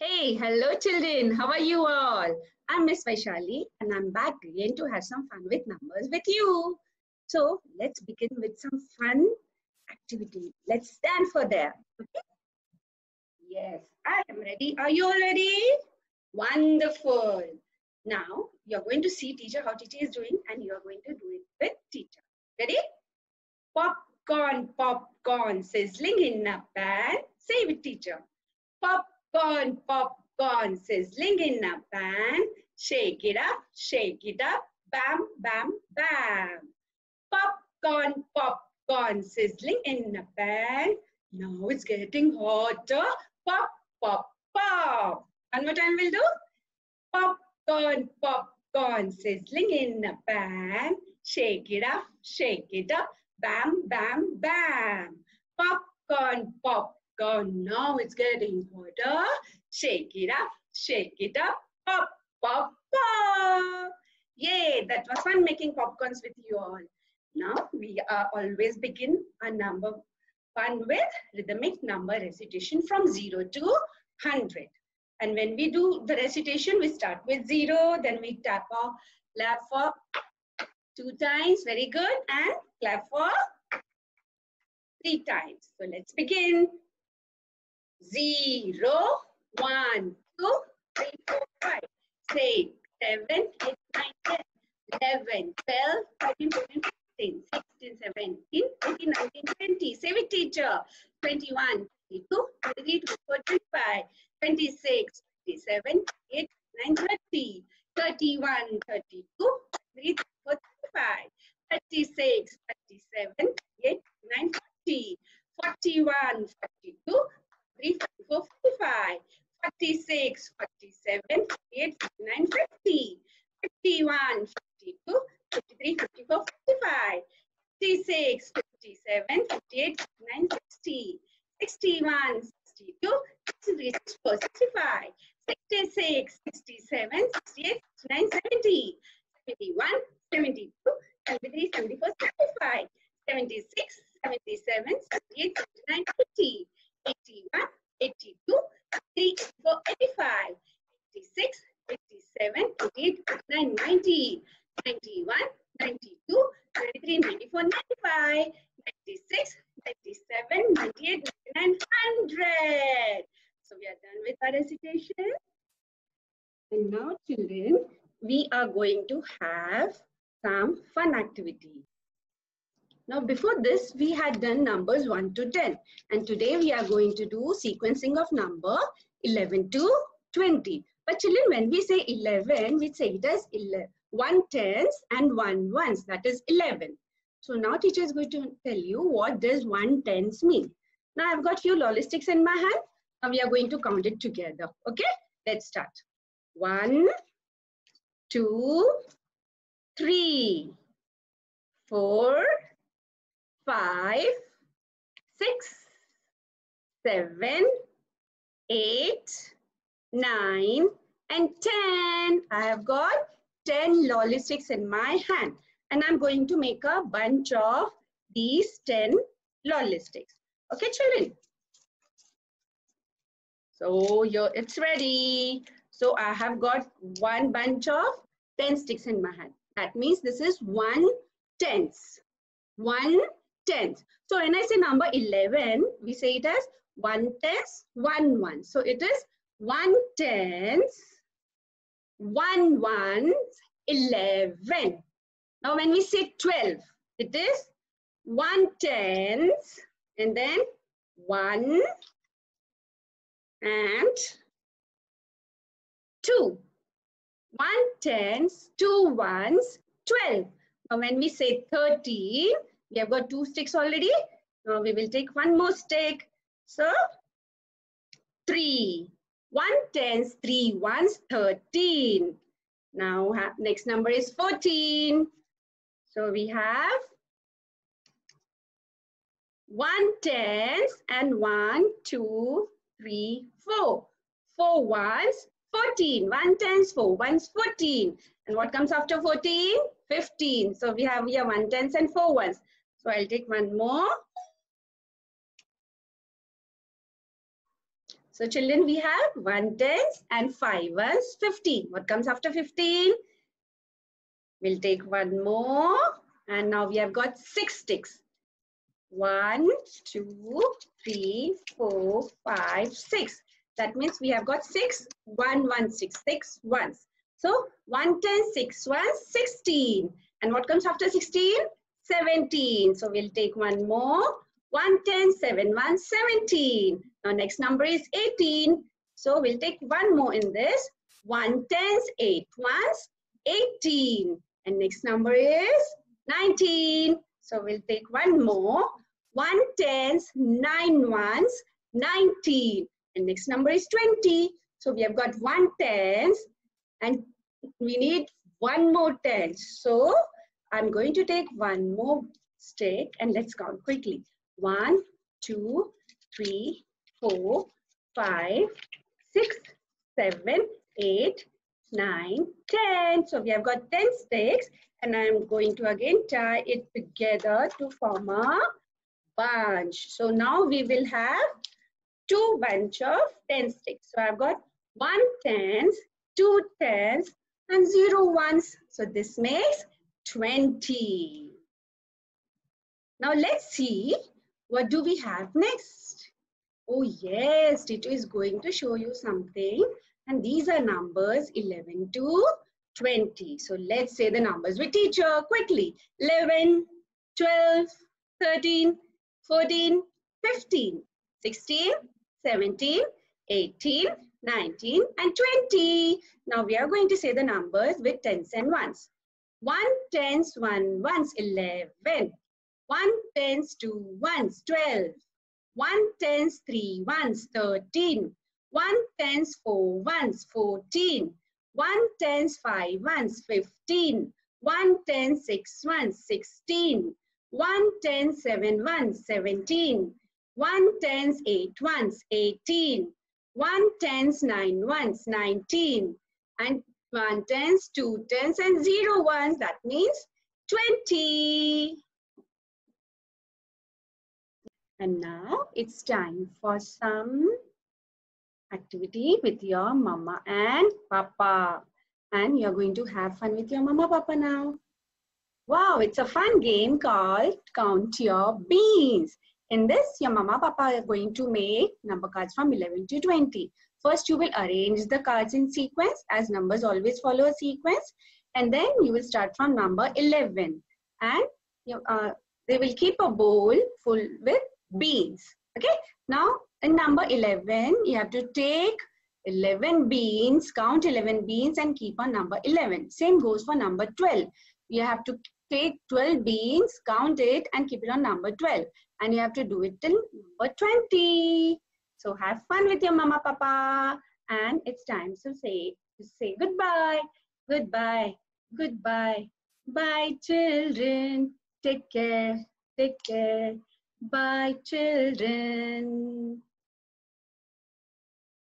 Hey, hello children. How are you all? I'm Miss Vaishali and I'm back again to have some fun with numbers with you. So let's begin with some fun activity. Let's stand for there. Okay? Yes, I am ready. Are you all ready? Wonderful. Now you're going to see teacher how teacher is doing and you're going to do it with teacher. Ready? Popcorn, popcorn sizzling in a pan. Say with teacher. Popcorn, popcorn popcorn sizzling in a pan. Shake it up, shake it up. Bam, bam, bam. Popcorn, popcorn sizzling in a pan. Now it's getting hotter. Pop, pop, pop. One more time we'll do. Popcorn, popcorn sizzling in a pan. Shake it up, shake it up. Bam, bam, bam. Popcorn, popcorn. Now it's getting hotter. Shake it up, shake it up. Pop, pop, pop. Yay, that was fun making popcorns with you all. Now we uh, always begin a number fun with rhythmic number recitation from 0 to 100. And when we do the recitation, we start with 0, then we tap our lap for two times, very good, and clap for three times. So let's begin. 0, 1, 2, 3, 4, 5, 6, 7, 8, 9, 10, 11, 12, 13, 14, 15, 16, 17, 18, 19, 20. Say with teacher. 21, 22, 23, 24, 25, 26, 27, 28, 9, 30, 31, 32, 33, 34, 35, 36, 37, 38, 9, 40, 41, 46, 47, 48, 49, 50, 51, 52, 53, 54, 55, 56, 57, 58, 59, 60, 61, 62, 63, 64, 65, 66, 67, 68, 69, 70, 71, 72, 73, 74, 94, 95, 96, 97, 98, 99, 100. So we are done with our recitation. And now children, we are going to have some fun activity. Now before this, we had done numbers 1 to 10. And today we are going to do sequencing of number 11 to 20. But children, when we say 11, we say it as 11, 1 tens and 1 ones, that is 11. So now teacher is going to tell you what does 1 tens mean. Now I've got few lollistics in my hand. Now we are going to count it together. Okay, let's start. 1, 2, 3, 4, 5, 6, 7, 8, 9, and 10. I have got 10 lollistics in my hand. And I'm going to make a bunch of these 10 lollistics. Okay, children? So here it's ready. So I have got one bunch of 10 sticks in my hand. That means this is one tenth. One tenth. So when I say number 11, we say it as one tenth, one one. So it is one tenth, one one, 11. Now when we say 12, it is one tenth and then one and two. One tens, two ones, 12. Now when we say 13, we have got two sticks already. Now we will take one more stick. So three. One tens, three ones, 13. Now next number is 14. So we have one tens and one, two, three, four. Four ones, 14. One tens, four ones, 14. And what comes after 14? 15. So we have here one tens and four ones. So I'll take one more. So children, we have 1 tens and 5 ones, 15. What comes after 15? We'll take one more. And now we have got 6 sticks. One, two, three, four, five, six. That means we have got six, one, one, six, six ones. So 1, 10, 6, 1, 16. And what comes after 16? 17. So we'll take one more. 1, 10, 7, 1, 17. Now next number is 18. So we'll take one more in this. 1 tens, 8 ones, 18. And next number is 19. So we'll take one more. One tens, nine ones, 19. And next number is 20. So we have got one tens and we need one more tens. So I'm going to take one more stick and let's count quickly. One, two, three, four, five, six, seven, eight, nine, ten. So we have got 10 sticks and I'm going to again tie it together to form a bunch. So now we will have two bunch of 10 sticks. So I've got one tens, two tens, and zero ones. So this makes 20. Now let's see what do we have next. Oh yes, Tito is going to show you something. And these are numbers 11 to 20. So let's say the numbers with teacher quickly. 11, 12, 13, 14, 15, 16, 17, 18, 19 and 20. Now we are going to say the numbers with tens and ones. 1 tens, 1 ones, 11. 1 tens, 2 ones, 12. 1 tens, 3 ones, 13. 1 tens, 4 ones, 14. 1 tens, 5 ones, 15. 1 tens, 6 ones, 16. 1 tens, 7 ones, 17. 1 tens, 8 ones, 18. 1 tens, 9 ones, 19. And 1 tens, 2 tens, and 0 ones. That means 20. And now it's time for some activity with your mama and papa. And you're going to have fun with your mama papa now. Wow, it's a fun game called Count Your Beans. In this, your mama, papa are going to make number cards from 11 to 20. First, you will arrange the cards in sequence as numbers always follow a sequence. And then you will start from number 11. And you, uh, they will keep a bowl full with beans. Okay. Now, in number 11, you have to take 11 beans, count 11 beans and keep on number 11. Same goes for number 12. You have to take 12 beans, count it and keep it on number 12 and you have to do it till number 20. So have fun with your mama, papa. And it's time to say, to say goodbye, goodbye, goodbye. Bye, children. Take care, take care. Bye, children.